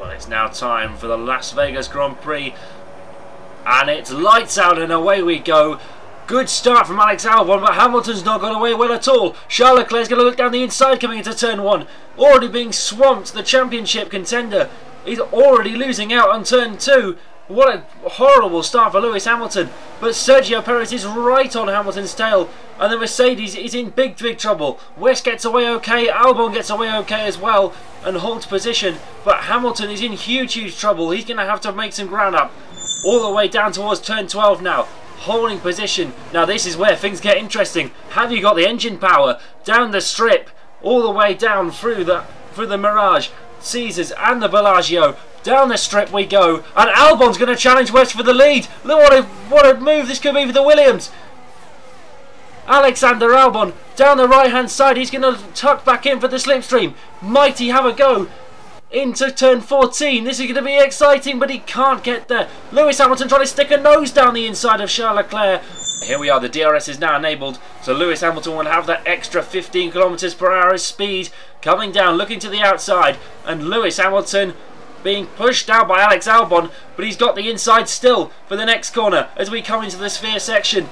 Well, it's now time for the Las Vegas Grand Prix. And it's lights out and away we go. Good start from Alex Albon, but Hamilton's not gone away well at all. Charles Leclerc's going to look down the inside coming into turn one. Already being swamped, the championship contender. He's already losing out on turn two. What a horrible start for Lewis Hamilton. But Sergio Perez is right on Hamilton's tail. And the Mercedes is in big, big trouble. West gets away okay. Albon gets away okay as well. And holds position. But Hamilton is in huge, huge trouble. He's going to have to make some ground up. All the way down towards turn 12 now. Holding position. Now this is where things get interesting. Have you got the engine power? Down the strip. All the way down through the, through the Mirage. Caesars and the Bellagio. Down the strip we go. And Albon's going to challenge West for the lead. Look what a, what a move this could be for the Williams. Alexander Albon down the right hand side. He's going to tuck back in for the slipstream. Mighty have a go into turn 14. This is going to be exciting, but he can't get there. Lewis Hamilton trying to stick a nose down the inside of Charles Leclerc. Here we are, the DRS is now enabled, so Lewis Hamilton will have that extra 15 kilometers per hour speed coming down, looking to the outside, and Lewis Hamilton being pushed down by Alex Albon, but he's got the inside still for the next corner as we come into the sphere section.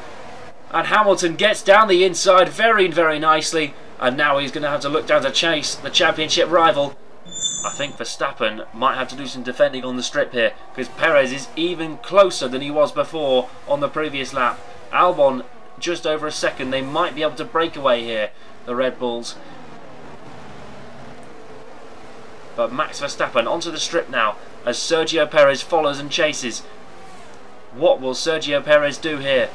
And Hamilton gets down the inside very, very nicely, and now he's going to have to look down to chase the championship rival. I think Verstappen might have to do some defending on the strip here because Perez is even closer than he was before on the previous lap. Albon just over a second. They might be able to break away here, the Red Bulls. But Max Verstappen onto the strip now as Sergio Perez follows and chases. What will Sergio Perez do here?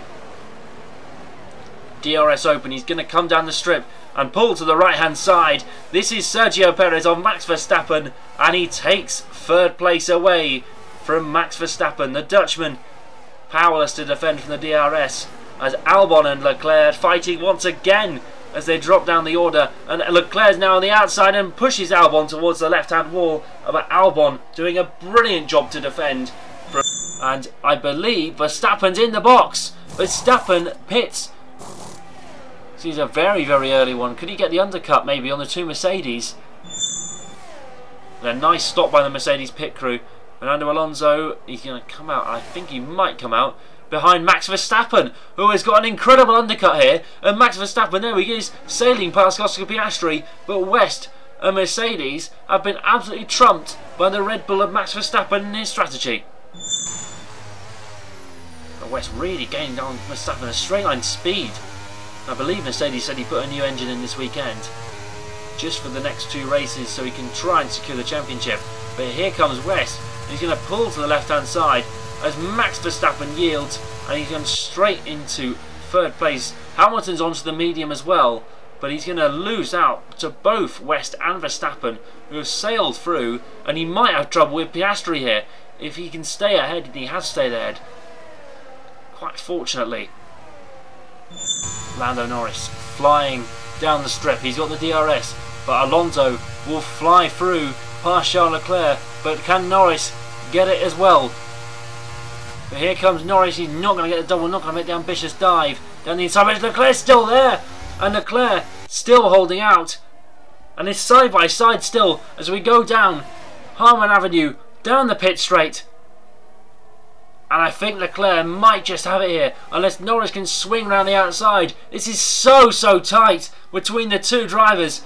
DRS open, he's going to come down the strip and pull to the right hand side. This is Sergio Perez on Max Verstappen and he takes third place away from Max Verstappen. The Dutchman powerless to defend from the DRS as Albon and Leclerc fighting once again as they drop down the order and Leclerc's now on the outside and pushes Albon towards the left hand wall but Albon doing a brilliant job to defend and I believe Verstappen's in the box Verstappen pits so he's a very very early one could he get the undercut maybe on the two Mercedes a nice stop by the Mercedes pit crew Fernando Alonso, he's going to come out. I think he might come out behind Max Verstappen, who has got an incredible undercut here. And Max Verstappen, there he is, sailing past Oscar Piastri. But West and Mercedes have been absolutely trumped by the Red Bull of Max Verstappen and his strategy. But West really gaining on Verstappen a straight line speed. I believe Mercedes said he put a new engine in this weekend just for the next two races so he can try and secure the championship. But here comes West and He's going to pull to the left-hand side as Max Verstappen yields and he's going straight into third place. Hamilton's onto the medium as well, but he's going to lose out to both West and Verstappen, who have sailed through, and he might have trouble with Piastri here if he can stay ahead, and he has stayed ahead. Quite fortunately. Lando Norris flying down the strip. He's got the DRS, but Alonso will fly through past Charles Leclerc, but can Norris get it as well? But here comes Norris, he's not going to get the double, not going to make the ambitious dive down the inside, but Leclerc's still there, and Leclerc still holding out, and it's side by side still as we go down Harmon Avenue, down the pit straight. And I think Leclerc might just have it here, unless Norris can swing around the outside. This is so, so tight between the two drivers.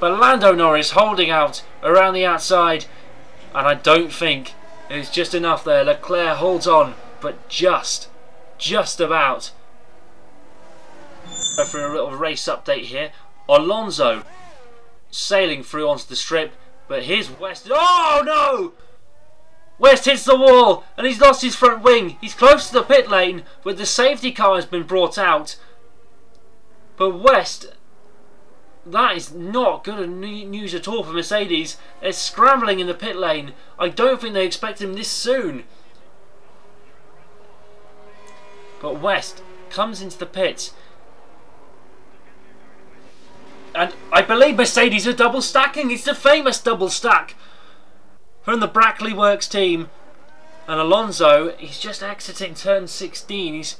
But Lando Norris holding out around the outside. And I don't think it's just enough there. Leclerc holds on, but just, just about. For a little race update here. Alonso sailing through onto the strip. But here's West. Oh no! West hits the wall and he's lost his front wing. He's close to the pit lane, but the safety car has been brought out. But West that is not good news at all for Mercedes. They're scrambling in the pit lane. I don't think they expect him this soon. But West comes into the pits. And I believe Mercedes are double stacking. It's the famous double stack from the Brackley Works team. And Alonso, he's just exiting turn 16. He's,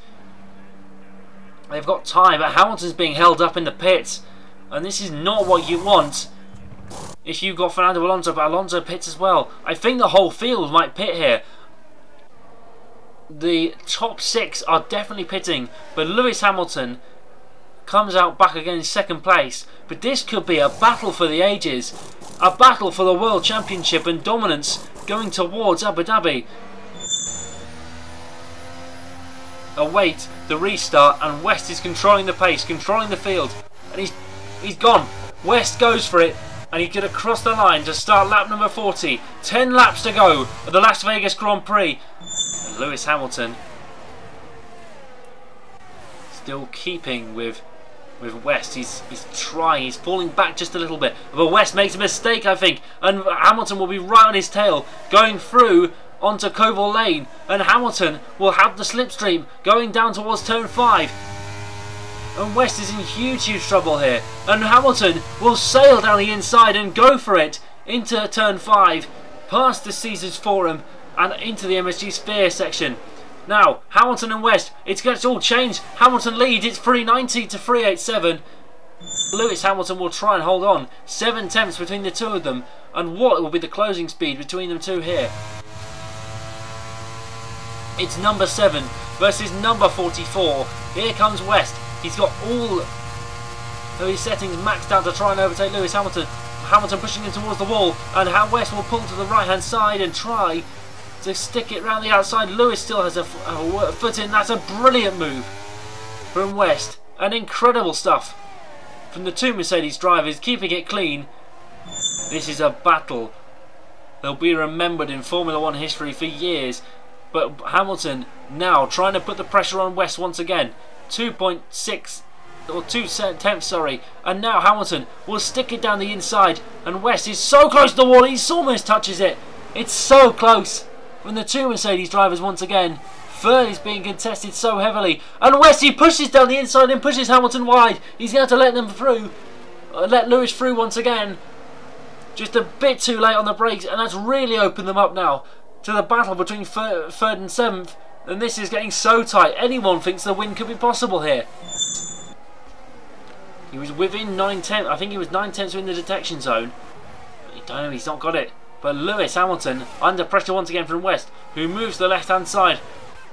they've got time, but Hamilton's being held up in the pits. And this is not what you want if you've got Fernando Alonso, but Alonso pits as well. I think the whole field might pit here. The top six are definitely pitting, but Lewis Hamilton comes out back again in second place. But this could be a battle for the ages. A battle for the World Championship and dominance going towards Abu Dhabi. Await the restart and West is controlling the pace, controlling the field. And he's he's gone. West goes for it and he have crossed the line to start lap number 40. 10 laps to go at the Las Vegas Grand Prix. And Lewis Hamilton still keeping with with West. He's he's trying. He's falling back just a little bit. But West makes a mistake, I think, and Hamilton will be right on his tail, going through onto Koval Lane, and Hamilton will have the slipstream going down towards turn five. And West is in huge, huge trouble here. And Hamilton will sail down the inside and go for it into turn five, past the Caesars Forum, and into the MSG Sphere section. Now, Hamilton and West, it's going to all change. Hamilton leads, it's 390 to 387. Lewis Hamilton will try and hold on. Seven tenths between the two of them. And what will be the closing speed between them two here? It's number 7 versus number 44. Here comes West. He's got all of his settings maxed out to try and overtake Lewis Hamilton. Hamilton pushing him towards the wall. And how West will pull to the right hand side and try to stick it round the outside. Lewis still has a, a foot in. That's a brilliant move from West. And incredible stuff from the two Mercedes drivers, keeping it clean. This is a battle. They'll be remembered in Formula One history for years. But Hamilton now trying to put the pressure on West once again. 2.6 or 2 tenths, sorry. And now Hamilton will stick it down the inside. And West is so close to the wall, he almost touches it. It's so close from the two Mercedes drivers once again. Third is being contested so heavily. And Westy pushes down the inside and pushes Hamilton wide. He's going to let them through. Uh, let Lewis through once again. Just a bit too late on the brakes. And that's really opened them up now to the battle between third, and seventh. And this is getting so tight. Anyone thinks the win could be possible here. He was within 9 tenths. I think he was 9 tenths in the detection zone. I don't know. He's not got it. But Lewis Hamilton under pressure once again from West, who moves the left hand side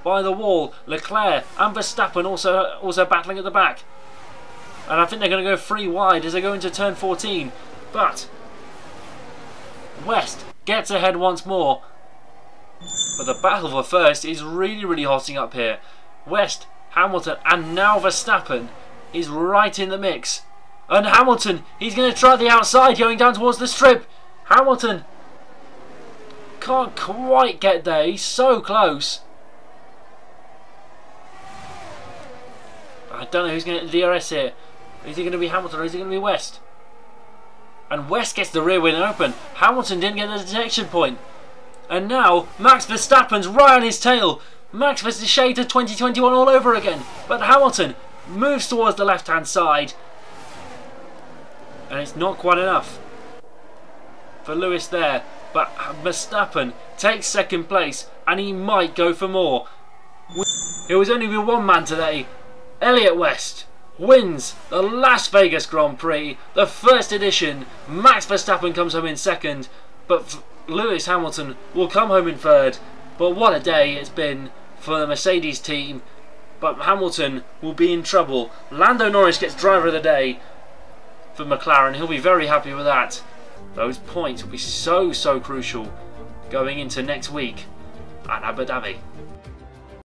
by the wall. Leclerc and Verstappen also also battling at the back. And I think they're going to go three wide as they go into turn 14. But West gets ahead once more. But the battle for first is really, really hotting up here. West, Hamilton, and now Verstappen is right in the mix. And Hamilton, he's going to try the outside going down towards the strip. Hamilton can't quite get there. He's so close. I don't know who's going to DRS here. Is it going to be Hamilton or is it going to be West? And West gets the rear wheel open. Hamilton didn't get the detection point. And now Max Verstappen's right on his tail. Max Shade 2021 all over again. But Hamilton moves towards the left hand side. And it's not quite enough for Lewis there. But Verstappen takes second place and he might go for more. It was only with one man today. Elliott West wins the Las Vegas Grand Prix, the first edition. Max Verstappen comes home in second, but Lewis Hamilton will come home in third. But what a day it's been for the Mercedes team. But Hamilton will be in trouble. Lando Norris gets driver of the day for McLaren. He'll be very happy with that. Those points will be so, so crucial going into next week at Abu Dhabi.